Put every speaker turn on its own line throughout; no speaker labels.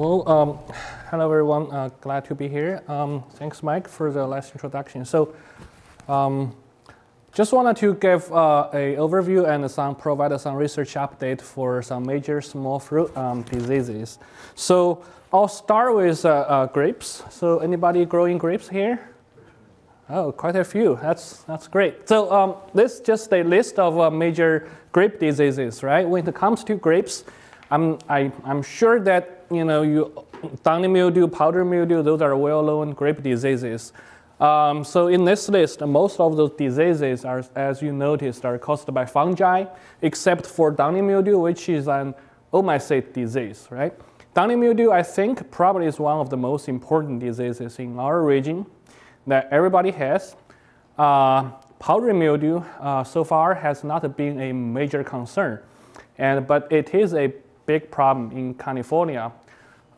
Well, um, hello everyone. Uh, glad to be here. Um, thanks, Mike, for the last introduction. So, um, just wanted to give uh, a overview and some provide some research update for some major small fruit um, diseases. So, I'll start with uh, uh, grapes. So, anybody growing grapes here? Oh, quite a few. That's that's great. So, um, this is just a list of uh, major grape diseases, right? When it comes to grapes, I'm I, I'm sure that you know, you, downy mildew, powdery mildew, those are well-known grape diseases. Um, so in this list, most of those diseases are, as you noticed, are caused by fungi, except for downy mildew, which is an oomycete disease, right? Downy mildew, I think, probably is one of the most important diseases in our region that everybody has. Uh, powdery mildew uh, so far has not been a major concern, and, but it is a big problem in California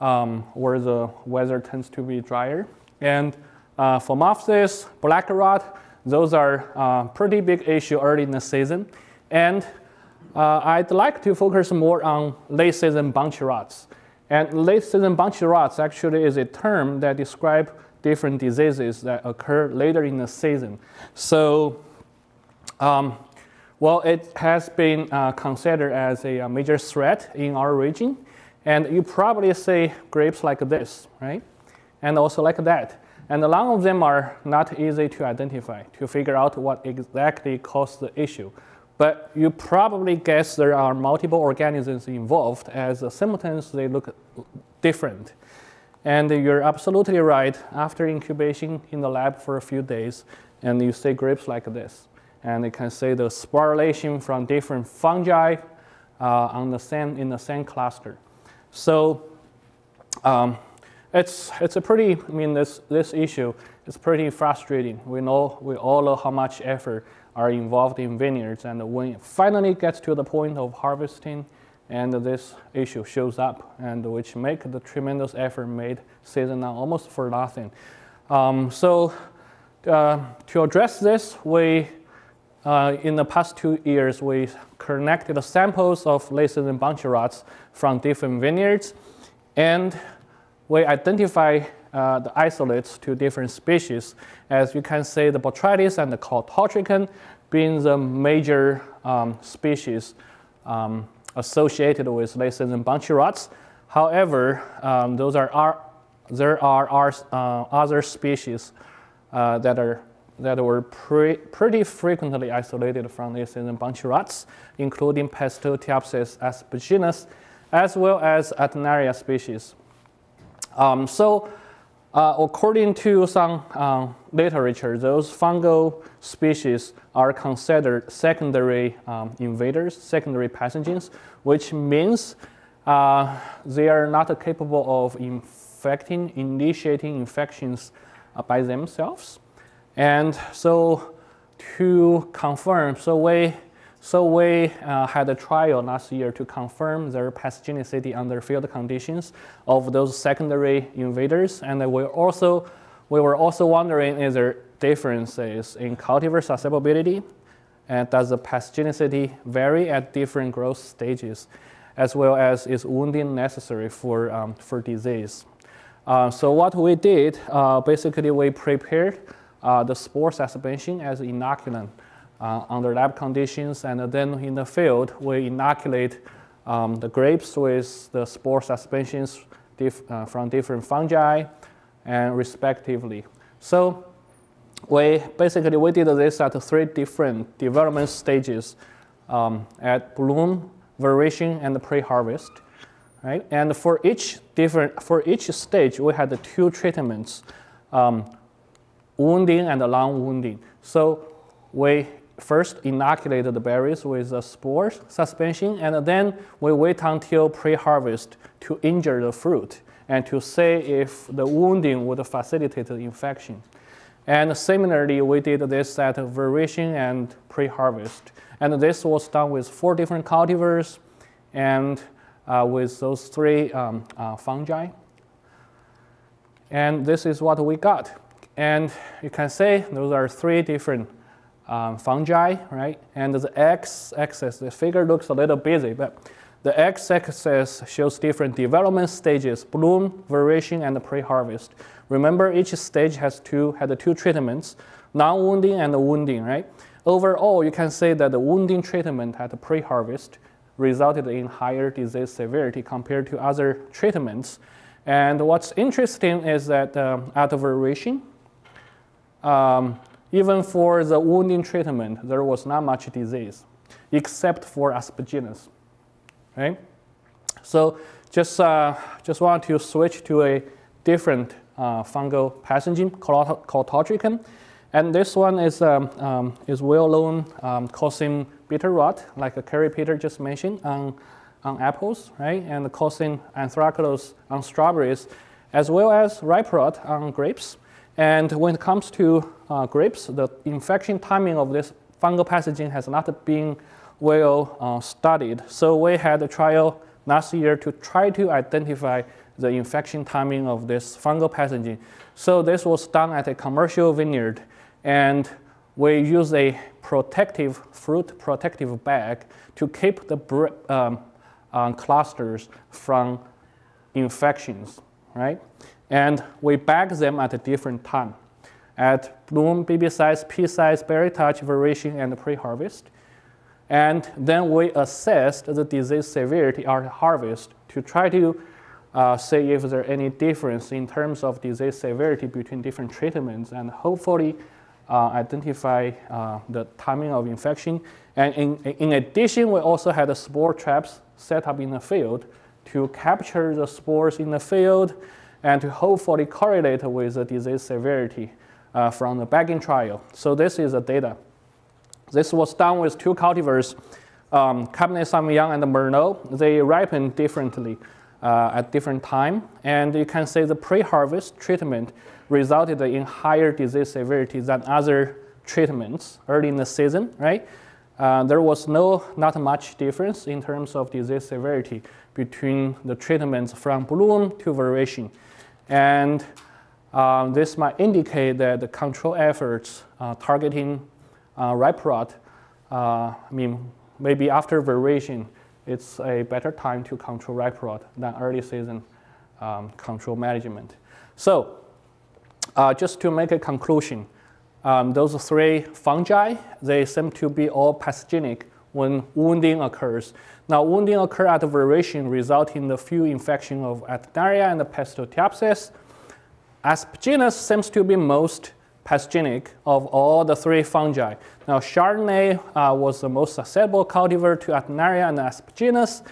um, where the weather tends to be drier. And uh, Phomopsis, black rot, those are uh, pretty big issue early in the season. And uh, I'd like to focus more on late season bunchy rots. And late season bunchy rots actually is a term that describes different diseases that occur later in the season. So, um, well, it has been uh, considered as a, a major threat in our region. And you probably see grapes like this, right? And also like that. And a lot of them are not easy to identify, to figure out what exactly caused the issue. But you probably guess there are multiple organisms involved as the symptoms, they look different. And you're absolutely right, after incubation in the lab for a few days, and you see grapes like this. And you can see the sporulation from different fungi uh, on the same, in the same cluster. So um, it's, it's a pretty, I mean, this, this issue is pretty frustrating. We know, we all know how much effort are involved in vineyards, and when it finally gets to the point of harvesting, and this issue shows up, and which make the tremendous effort made season almost for nothing. Um, so uh, to address this, we uh, in the past two years, we collected samples of lacers and bunchy rots from different vineyards, and we identify uh, the isolates to different species. As you can see, the botrytis and the Colletotrichum being the major um, species um, associated with lacers and bunchy rots. However, um, those are, are, there are, are uh, other species uh, that are that were pre pretty frequently isolated from the season bunchy rots, including Pestalotiopsis aspergillus, as well as Alternaria species. Um, so, uh, according to some uh, literature, those fungal species are considered secondary um, invaders, secondary pathogens, which means uh, they are not capable of infecting, initiating infections uh, by themselves. And so to confirm, so we, so we uh, had a trial last year to confirm their pathogenicity under field conditions of those secondary invaders. And we also, we were also wondering is there differences in cultivar susceptibility and does the pathogenicity vary at different growth stages as well as is wounding necessary for, um, for disease. Uh, so what we did, uh, basically we prepared uh, the spore suspension as inoculant uh, under lab conditions. And then in the field, we inoculate um, the grapes with the spore suspensions dif uh, from different fungi and respectively. So we basically we did this at three different development stages um, at bloom, veraison, and pre-harvest. Right? And for each different for each stage, we had two treatments. Um, wounding and long wounding. So we first inoculated the berries with a spore suspension, and then we wait until pre-harvest to injure the fruit and to see if the wounding would facilitate the infection. And similarly, we did this at veraison and pre-harvest. And this was done with four different cultivars and uh, with those three um, uh, fungi. And this is what we got. And you can say those are three different um, fungi, right? And the x-axis, the figure looks a little busy, but The x-axis shows different development stages, bloom, veraison, and pre-harvest. Remember, each stage has two, had two treatments, non-wounding and wounding, right? Overall, you can say that the wounding treatment at pre-harvest resulted in higher disease severity compared to other treatments. And what's interesting is that um, at veraison, um, even for the wounding treatment, there was not much disease, except for aspergillus right? So just, uh, just want to switch to a different uh, fungal pathogen called, called. And this one is, um, um, is well known um, causing bitter rot, like Kari Peter just mentioned, on, on apples, right? And causing anthracnose on strawberries, as well as ripe rot on grapes. And when it comes to uh, grapes, the infection timing of this fungal pathogen has not been well uh, studied. So we had a trial last year to try to identify the infection timing of this fungal pathogen. So this was done at a commercial vineyard, and we use a protective fruit protective bag to keep the um, uh, clusters from infections, right? And we bag them at a different time, at bloom, baby size, pea size, berry touch, veraison, and pre-harvest. And then we assessed the disease severity at harvest to try to uh, see if there any difference in terms of disease severity between different treatments and hopefully uh, identify uh, the timing of infection. And in, in addition, we also had spore traps set up in the field to capture the spores in the field and to hopefully correlate with the disease severity uh, from the bagging trial. So this is the data. This was done with two cultivars, um, Cabernet Sauvignon and Merlot. They ripen differently uh, at different time. And you can see the pre-harvest treatment resulted in higher disease severity than other treatments early in the season, right? Uh, there was no, not much difference in terms of disease severity between the treatments from bloom to veraison. And um, this might indicate that the control efforts uh, targeting uh, uh, I mean, maybe after veraison, it's a better time to control ripe rot than early season um, control management. So uh, just to make a conclusion, um, those three fungi, they seem to be all pathogenic when wounding occurs. Now, wounding occurs at veraison, resulting in the few infection of Alternaria and the Pestalotiopsis. Aspergillus seems to be most pathogenic of all the three fungi. Now, Chardonnay uh, was the most susceptible cultivar to Alternaria and Aspergillus,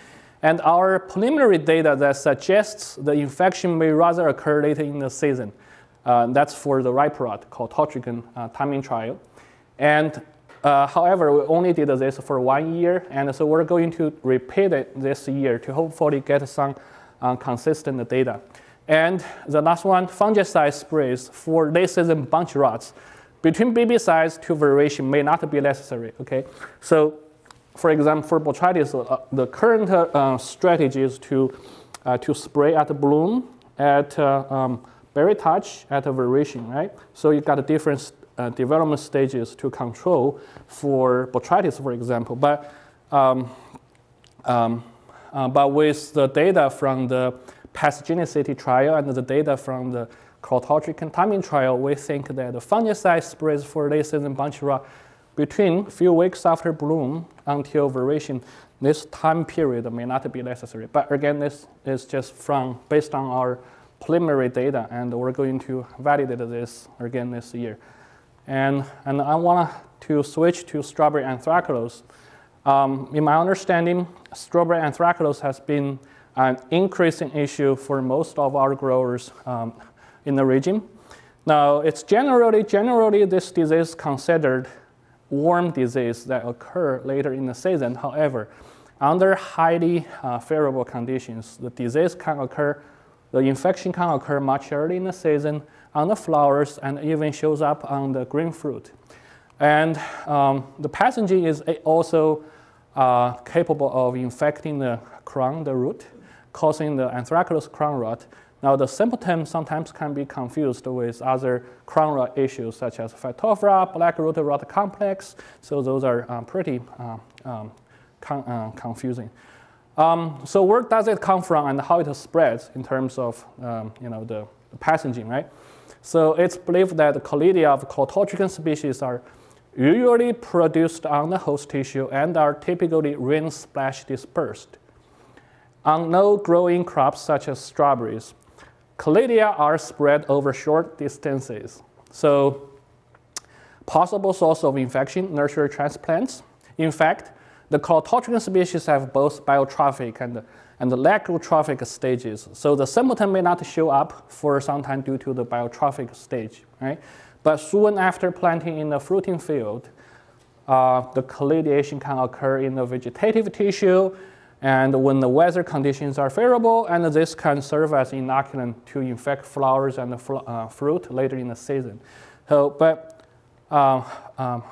and our preliminary data that suggests the infection may rather occur later in the season. Uh, that's for the ripe rot Colletotrichum uh, timing trial. And uh, however, we only did this for one year, and so we're going to repeat it this year to hopefully get some uh, consistent data. And the last one, fungicide sprays for late season bunch rots. Between baby size to veraison may not be necessary, okay? So for example, for botrytis, uh, the current uh, strategy is to, uh, to spray at the bloom, at uh, um, berry touch, at a veraison, right? So you got a different uh, development stages to control for botrytis, for example. But, um, um, uh, but with the data from the pathogenicity trial and the data from the Colletotrichum timing trial, we think that the fungicide sprays for late season bunch rot between few weeks after bloom until veraison, this time period may not be necessary. But again, this is just from based on our preliminary data, and we're going to validate this again this year. And, and I want to switch to strawberry anthracnose. Um, in my understanding, strawberry anthracnose has been an increasing issue for most of our growers um, in the region. Now, it's generally, generally this disease considered warm disease that occur later in the season. However, under highly uh, favorable conditions, the disease can occur, the infection can occur much early in the season on the flowers and even shows up on the green fruit. And um, the pathogen is also uh, capable of infecting the crown, the root, causing the anthracnose crown rot. Now, the symptom sometimes can be confused with other crown rot issues such as Phytophthora, black root rot complex. So those are uh, pretty uh, um, con uh, confusing. Um, so where does it come from and how it spreads in terms of um, you know, the, the passaging, right? So it's believed that the conidia of Colletotrichum species are usually produced on the host tissue and are typically rain splash dispersed. On no-growing crops such as strawberries, conidia are spread over short distances. So possible source of infection, nursery transplants. In fact, the Colletotrichum species have both biotrophic and, and necrotrophic stages. So the symptom may not show up for some time due to the biotrophic stage, right? But soon after planting in the fruiting field, uh, the conidiation can occur in the vegetative tissue and when the weather conditions are favorable, and this can serve as inoculant to infect flowers and fl uh, fruit later in the season. So, but uh, um,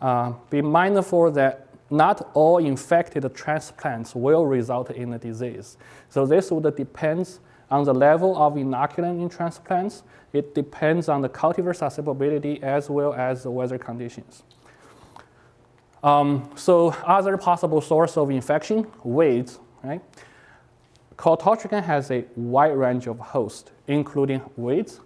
uh, be mindful that not all infected transplants will result in a disease. So this would depend on the level of inoculant in transplants. It depends on the cultivar susceptibility as well as the weather conditions. Um, so other possible source of infection, weeds, right? Colletotrichum has a wide range of hosts, including weeds.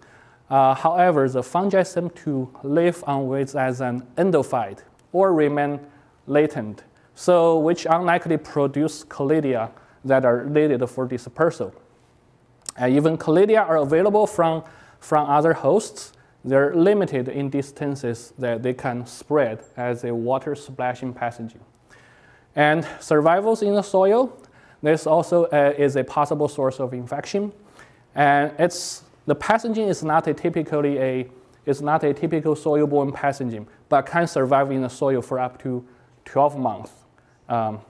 Uh, however, the fungi seem to live on weeds as an endophyte or remain latent, so which unlikely produce conidia that are needed for dispersal. And even conidia are available from, from other hosts, they're limited in distances that they can spread as a water splashing pathogen. And survivals in the soil, this also uh, is a possible source of infection. And it's, the pathogen is not a typically a, is not a typical soil-borne pathogen, but can survive in the soil for up to 12 months um,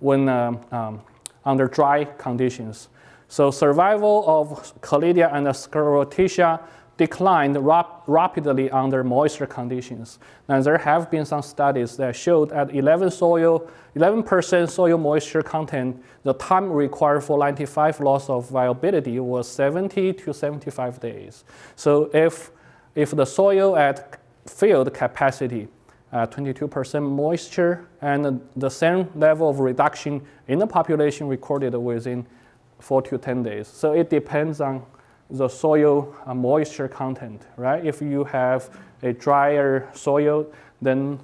when um, um, under dry conditions. So survival of Conidia and sclerotia declined rap rapidly under moisture conditions. And there have been some studies that showed at 11 soil, 11% soil moisture content, the time required for 95 loss of viability was 70 to 75 days. So if, if the soil at field capacity, 22% uh, moisture, and the same level of reduction in the population recorded within 4 to 10 days. So it depends on the soil uh, moisture content, right? If you have a drier soil, then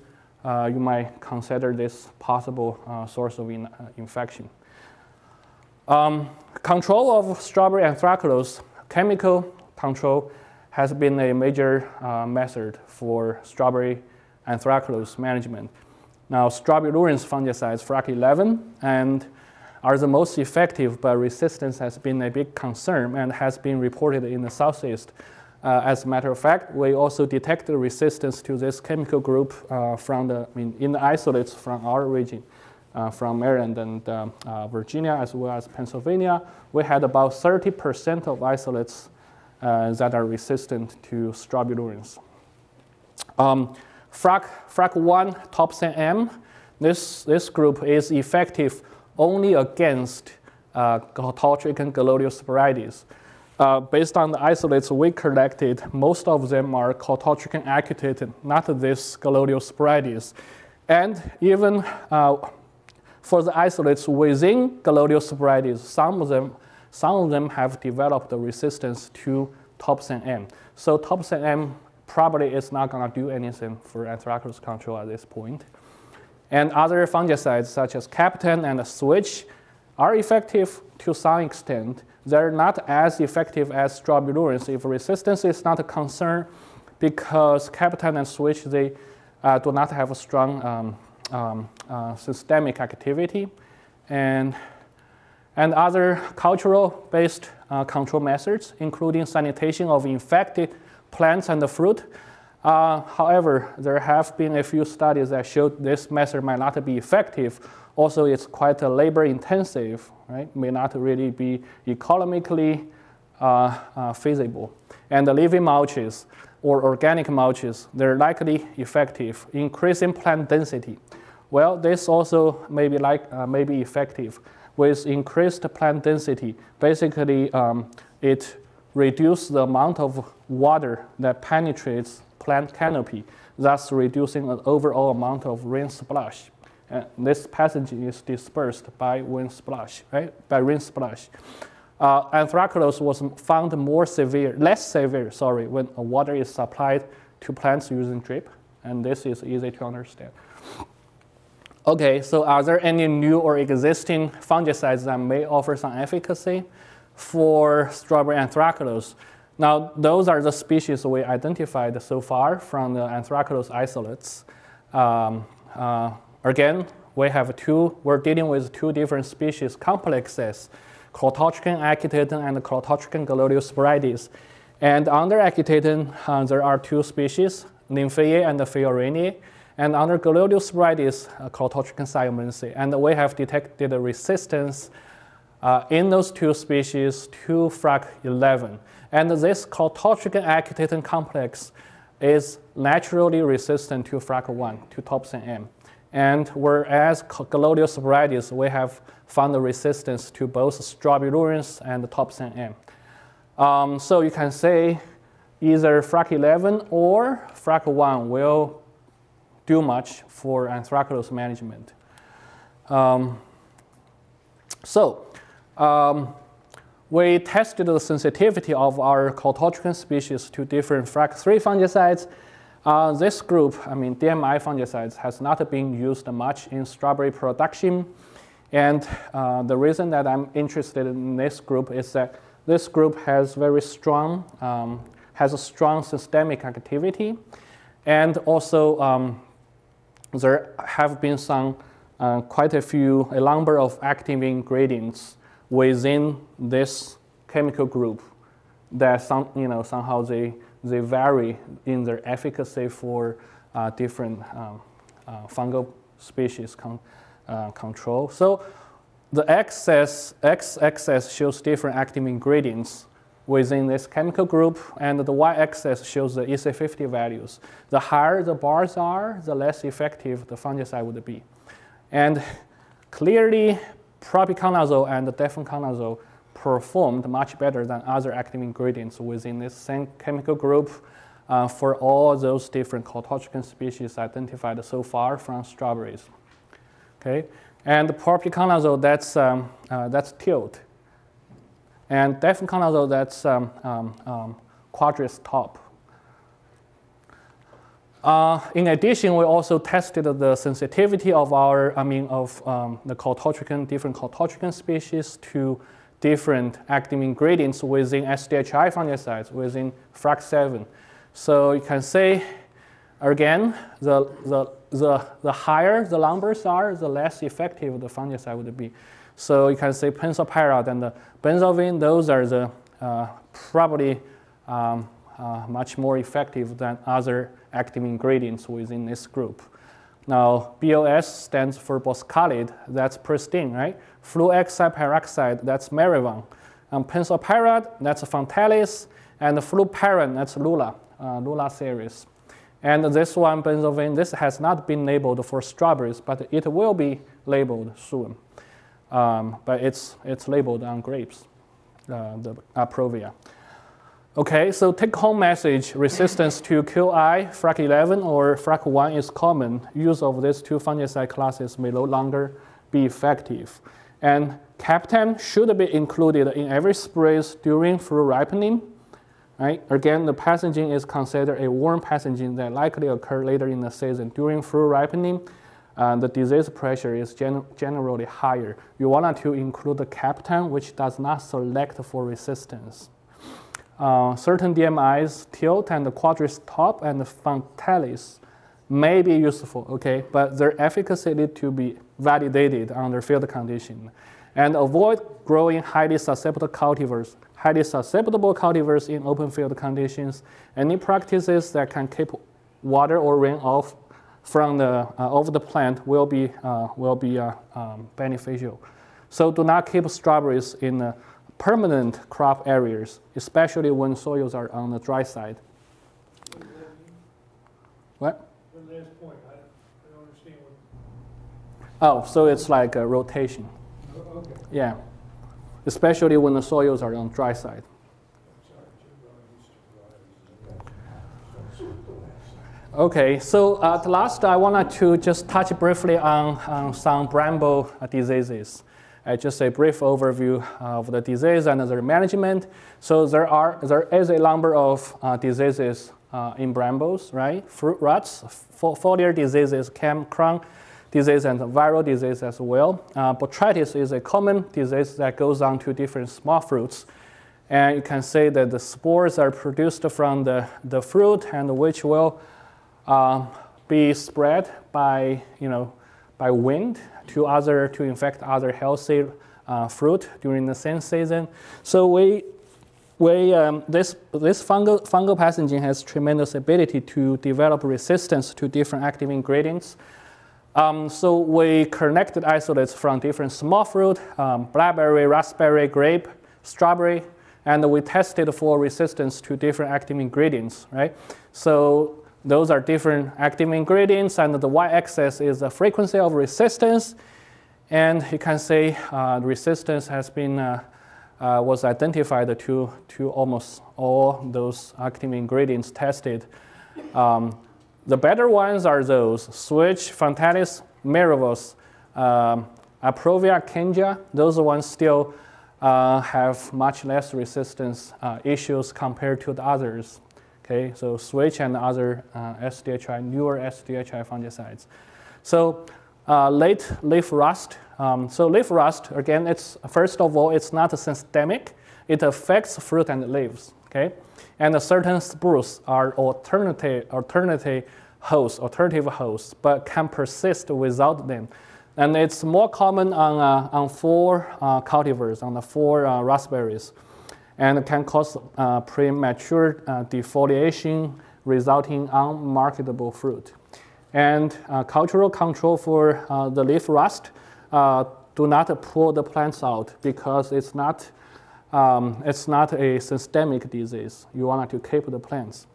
uh, you might consider this possible uh, source of in, uh, infection. Um, control of strawberry anthracnose, chemical control has been a major uh, method for strawberry anthracnose management. Now, strawberry fungicides, FRAC 11, and are the most effective, but resistance has been a big concern and has been reported in the Southeast. Uh, as a matter of fact, we also detected resistance to this chemical group uh, from the, I mean, in the isolates from our region, uh, from Maryland and um, uh, Virginia, as well as Pennsylvania. We had about 30% of isolates uh, that are resistant to strobilurins. Um, FRAC, FRAC 1 Topsin M, this, this group is effective only against uh, gloeosporioides. Uh, based on the isolates we collected, most of them are acutated, not this gloeosporioides. And even uh, for the isolates within gloeosporioides, some of them, some of them have developed a resistance to Topsin M. So Topsin M probably is not going to do anything for anthracnose control at this point. And other fungicides such as Captan and Switch are effective to some extent. They're not as effective as strobilurins if resistance is not a concern because Captan and Switch, they uh, do not have a strong um, um, uh, systemic activity. And, and other cultural-based uh, control methods, including sanitation of infected plants and the fruit, uh, however, there have been a few studies that showed this method might not be effective. Also, it's quite labor intensive, right? May not really be economically uh, uh, feasible. And the living mulches or organic mulches, they're likely effective, increasing plant density. Well, this also may be, like, uh, may be effective with increased plant density. Basically, um, it reduces the amount of water that penetrates plant canopy, thus reducing the overall amount of rain splash. And this pathogen is dispersed by wind splash, right? By rain splash. Uh, anthracnose was found more severe, less severe, sorry, when water is supplied to plants using drip. And this is easy to understand. Okay, so are there any new or existing fungicides that may offer some efficacy for strawberry anthracnose? Now, those are the species we identified so far from the anthracnose isolates. Um, uh, again, we have two, we're dealing with two different species complexes, Colletotrichum acutatum and Colletotrichum gloeosporioides. And under acutatum, uh, there are two species, Nymphaea and fioriniae. And under Gloeosporioides, uh, Colletotrichum siamensis. And we have detected resistance uh, in those two species to FRAC11. And this Colletotrichum acutatum complex is naturally resistant to FRAC1, to Topsin M. And whereas Gloeosporioides, we have found the resistance to both strobilurins and Topsin M. Um, so you can say either FRAC11 or FRAC1 will do much for anthracnose management. Um, so um, we tested the sensitivity of our Colletotrichum species to different FRAC3 fungicides. Uh, this group, I mean DMI fungicides, has not been used much in strawberry production. And uh, the reason that I'm interested in this group is that this group has very strong, um, has a strong systemic activity. And also um, there have been some, uh, quite a few, a number of active ingredients within this chemical group that some, you know, somehow they, they vary in their efficacy for uh, different um, uh, fungal species con uh, control. So the x-axis, x-axis shows different active ingredients within this chemical group, and the y-axis shows the EC50 values. The higher the bars are, the less effective the fungicide would be. And clearly, propiconazole and difenoconazole performed much better than other active ingredients within this same chemical group uh, for all those different Colletotrichum species identified so far from strawberries. Okay, and propiconazole, that's, um, uh, that's tilt. And difenoconazole, that's um, um, um, Quadris top. Uh, in addition, we also tested the sensitivity of our, I mean, of um, the Colletotrichum, different Colletotrichum species to different active ingredients within SDHI fungicides, within FRAC7. So you can say, again, the, the, the, the higher the numbers are, the less effective the fungicide would be. So you can say penthiopyrad and the benzoin, those are the uh, probably um, uh, much more effective than other active ingredients within this group. Now, BOS stands for boscalid, that's pristine, right? Fluxapyroxad, that's Merivon. And penthiopyrad, that's Fontelis. And fluopyram, that's Luna, uh, Luna series. And this one, benzoin, this has not been labeled for strawberries, but it will be labeled soon um, but it's, it's labeled on grapes, uh, the Aprovia. Okay, so take home message, resistance to QI, FRAC11 or FRAC1 is common. Use of these two fungicide classes may no longer be effective. And Captan should be included in every sprays during fruit ripening. Right? Again, the pathogen is considered a warm pathogen that likely occur later in the season during fruit ripening uh, the disease pressure is gen generally higher. You want to include the Captan, which does not select for resistance. Uh, certain DMIs, tilt and quadris top and Fontelis may be useful, okay, but their efficacy need to be validated under field condition. And avoid growing highly susceptible cultivars, highly susceptible cultivars in open field conditions. Any practices that can keep water or rain off from the uh, of the plant will be uh, will be uh, um, beneficial. So do not keep strawberries in permanent crop areas, especially when soils are on the dry side. What?
The last point, I, I don't understand what.
Oh, so it's like a rotation.
Oh, okay.
Yeah, especially when the soils are on dry side.
I'm sorry, Jim Brown used to provide these.
Okay, so at last I wanted to just touch briefly on, on some bramble diseases. Uh, just a brief overview of the disease and their management. So there are there is a number of uh, diseases uh, in brambles, right? Fruit rots, foliar diseases, cam crown disease, and viral disease as well. Uh, botrytis is a common disease that goes on to different small fruits. And you can say that the spores are produced from the, the fruit and which will uh, be spread by, you know, by wind to other to infect other healthy uh, fruit during the same season. So we we, um, this, this fungal, fungal pathogen has tremendous ability to develop resistance to different active ingredients. Um, so we connected isolates from different small fruit, um, blackberry, raspberry, grape, strawberry, and we tested for resistance to different active ingredients, right? So those are different active ingredients, and the y-axis is the frequency of resistance. And you can see uh, resistance has been uh, uh, was identified to, to almost all those active ingredients tested. Um, the better ones are those switch, Fontelis, Merivon, um, Aprovia, Kenja. Those ones still uh, have much less resistance uh, issues compared to the others. Okay, so switch and other uh, SDHI, newer SDHI fungicides. So uh, late leaf rust. Um, so leaf rust, again, it's first of all, it's not systemic. It affects fruit and leaves. Okay, and certain spores are alternative alternative hosts, alternative hosts, but can persist without them. And it's more common on, uh, on four uh, cultivars, on the four uh, raspberries and can cause uh, premature uh, defoliation resulting unmarketable fruit. And uh, cultural control for uh, the leaf rust uh, do not pull the plants out because it's not, um, it's not a systemic disease. You want to keep the plants.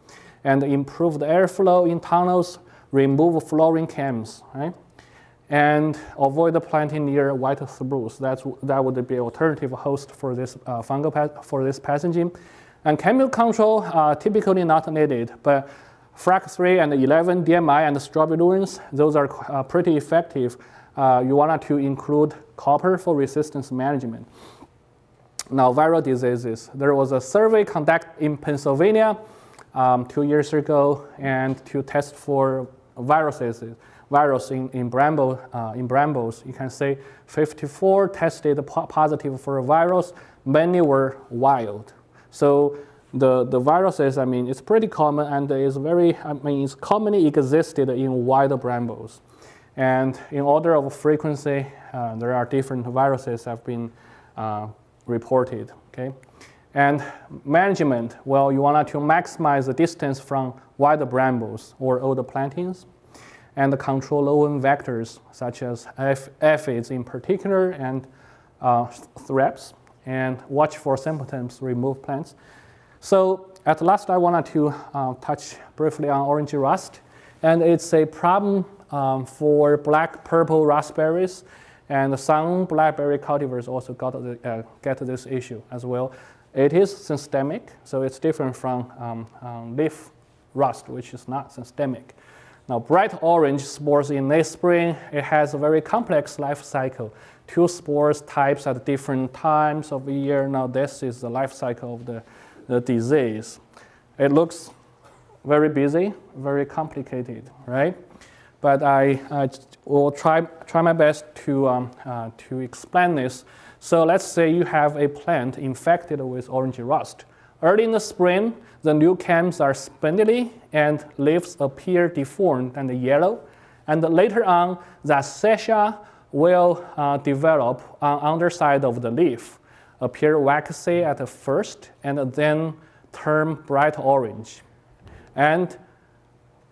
And improve the airflow in tunnels, remove floricanes, right? And avoid the planting near white spruce. That's, that would be alternative host for this uh, fungal for this pathogen. And chemical control uh, typically not needed, but FRAC3 and 11, DMI and strobilurins, those are uh, pretty effective. Uh, you want to include copper for resistance management. Now, viral diseases. There was a survey conducted in Pennsylvania um, two years ago and to test for viruses virus in, in, bramble, uh, in brambles, you can say 54 tested positive for a virus, many were wild. So the, the viruses, I mean, it's pretty common and it's very, I mean, it's commonly existed in wild brambles. And in order of frequency, uh, there are different viruses have been uh, reported, okay? And management, well, you want to maximize the distance from wild brambles or older plantings and control low vectors such as aphids in particular and uh, thrips, and watch for symptoms, remove plants. So at last, I wanted to uh, touch briefly on orange rust, and it's a problem um, for black purple raspberries, and some blackberry cultivars also got the, uh, get this issue as well. It is systemic, so it's different from um, um, leaf rust, which is not systemic. Now, bright orange spores in late spring, it has a very complex life cycle. Two spores types at different times of the year. Now, this is the life cycle of the, the disease. It looks very busy, very complicated, right? But I, I will try, try my best to, um, uh, to explain this. So let's say you have a plant infected with orange rust. Early in the spring, the new cams are spindly and leaves appear deformed and yellow. And later on, the sessha will uh, develop on the underside of the leaf, appear waxy at first, and then turn bright orange. And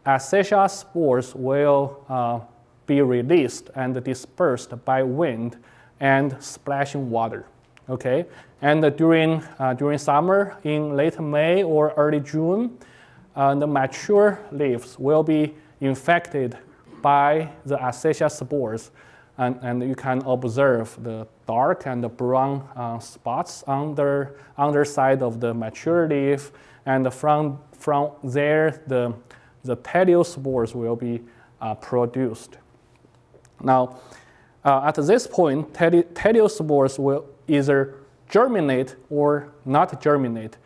aeciospores will uh, be released and dispersed by wind and splashing water. Okay, and during, uh, during summer, in late May or early June, uh, the mature leaves will be infected by the aeciospores. And, and you can observe the dark and the brown uh, spots on the underside of the mature leaf. And from, from there, the, the teliospores will be uh, produced. Now, uh, at this point, teliospores will either germinate or not germinate.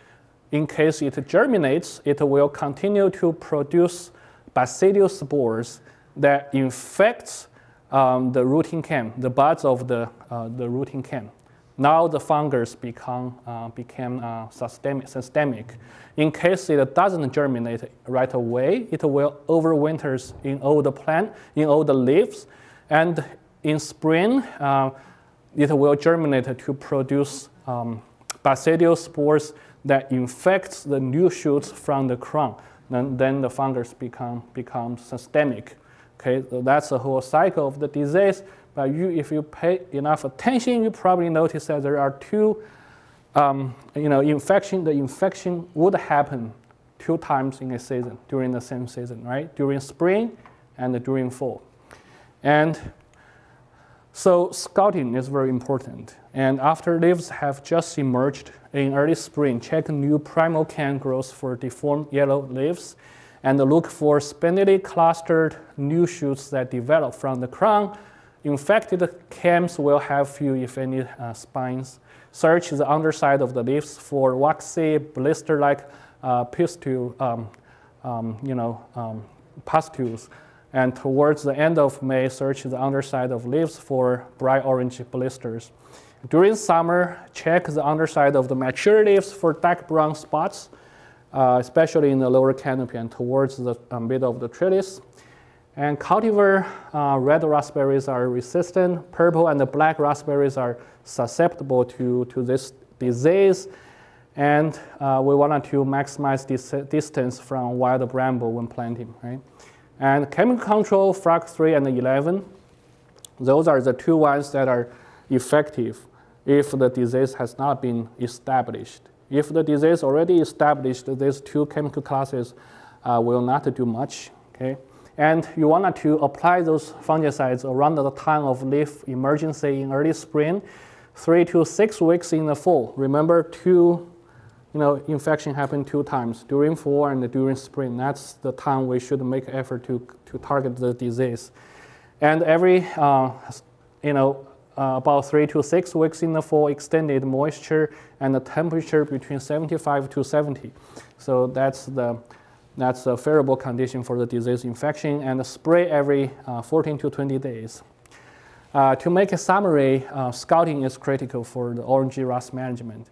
In case it germinates, it will continue to produce basidiospores that infects um, the rooting cam, the buds of the, uh, the rooting cam. Now the fungus become, uh, became uh, systemic, systemic. In case it doesn't germinate right away, it will overwinters in all the plant, in all the leaves, and in spring, uh, it will germinate to produce um, basidiospores that infects the new shoots from the crown. Then, then the fungus become, becomes systemic. Okay, so that's the whole cycle of the disease. But you, if you pay enough attention, you probably notice that there are two, um, you know, infection. The infection would happen two times in a season during the same season, right? During spring and during fall. And so scouting is very important. And after leaves have just emerged in early spring, check new primocane growth for deformed yellow leaves and look for spindly clustered new shoots that develop from the crown. Infected cams will have few, if any, uh, spines. Search the underside of the leaves for waxy, blister-like uh, pustule, um, um, you know, um, pustules. And towards the end of May, search the underside of leaves for bright orange blisters. During summer, check the underside of the mature leaves for dark brown spots, uh, especially in the lower canopy and towards the uh, middle of the trellis. And cultivar uh, red raspberries are resistant. Purple and black raspberries are susceptible to, to this disease. And uh, we wanted to maximize this distance from wild bramble when planting, right? And chemical control, FRAC 3 and 11, those are the two ones that are effective if the disease has not been established. If the disease already established, these two chemical classes uh, will not do much. Okay? And you want to apply those fungicides around the time of leaf emergency in early spring, three to six weeks in the fall. Remember, two you know, infection happen two times, during fall and during spring. That's the time we should make effort to, to target the disease. And every, uh, you know, uh, about three to six weeks in the fall, extended moisture and the temperature between 75 to 70. So that's the that's a favorable condition for the disease infection and spray every uh, 14 to 20 days. Uh, to make a summary, uh, scouting is critical for the orange rust management.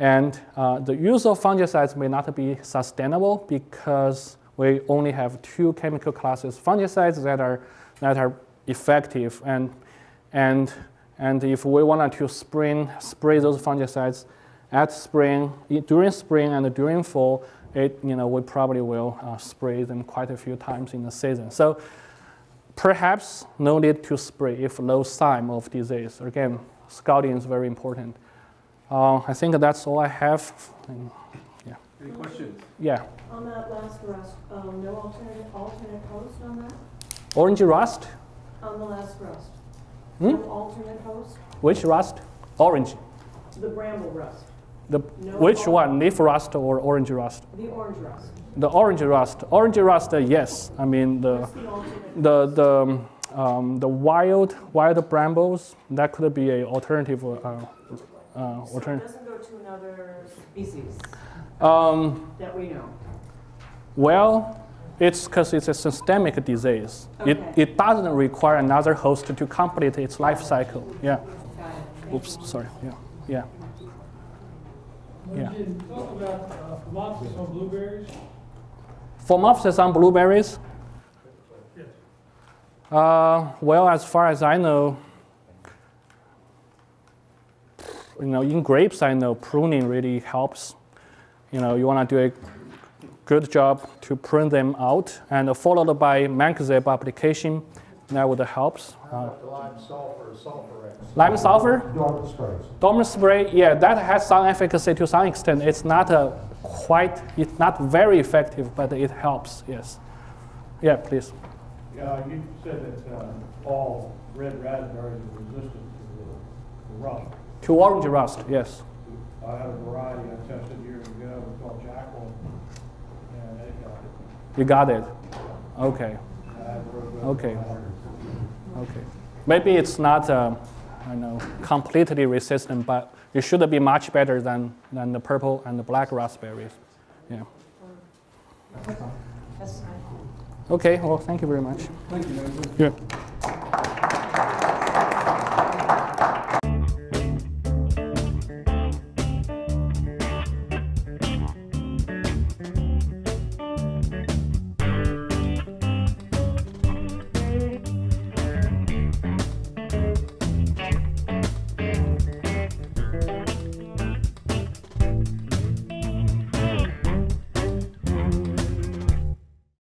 And uh, the use of fungicides may not be sustainable because we only have two chemical classes fungicides that are, that are effective. And, and, and if we wanted to spring, spray those fungicides at spring, during spring and during fall, it, you know, we probably will uh, spray them quite a few times in the season. So perhaps no need to spray if no sign of disease. Again, scouting is very important. Uh, I think that's all I have.
Yeah. Any questions?
Yeah.
On that last rust, um, no alternate, alternate host on that?
Orange rust?
On the last rust?
Hmm?
No alternate host?
Which rust? Orange.
The bramble rust,
The,
No
which
al-
one? Leaf rust or orange rust?
the orange rust.
The orange rust. Orange rust, uh, yes. I mean the
the
the the um, the wild wild brambles. That could be a alternative. Uh, uh,
So it doesn't go to another species
Um,
that we know?
well, it's because it's a systemic disease. It,
Okay.
it doesn't require another host to complete its life cycle. Yeah.
Got it. Thank
Oops, sorry. Yeah. Yeah. Yeah.
When you talk about uh, phylloxis on blueberries,
Phomopsis on blueberries?
yes,
Uh, well, as far as I know, you know, in grapes, I know pruning really helps. You know, you want to do a good job to prune them out, and followed by mancozeb application, that would help. Uh,
Lime sulfur, Sulforix.
lime sulfur,
Dormant sprays.
dormant spray, yeah, that has some efficacy to some extent. It's not a quite, it's not very effective, but it helps. Yes. Yeah, please.
Yeah, you said that uh, all red raspberries are resistant to the- the rust.
To orange rust, yes.
I had a variety I tested years ago, called Jaclyn, and it, uh,
You got it. Okay.
I've worked with
Okay. Okay. Maybe it's not, uh, I know, completely resistant, but it should be much better than, than the purple and the black raspberries. Yeah. Okay, well, thank you very much.
Thank you,
Yeah.